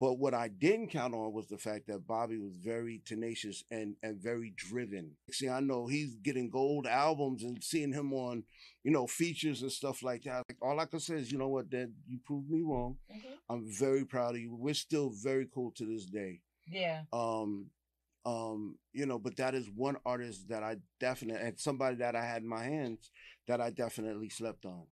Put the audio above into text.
But what I didn't count on was the fact that Bobby was very tenacious and and very driven. See, I know he's getting gold albums and seeing him on, you know, features and stuff like that. Like, all I can say is, you know what, Dad, you proved me wrong. Mhm. I'm very proud of you. We're still very cool to this day. Yeah. Um, um, you know, but that is one artist that I definitely and somebody that I had in my hands that I definitely slept on.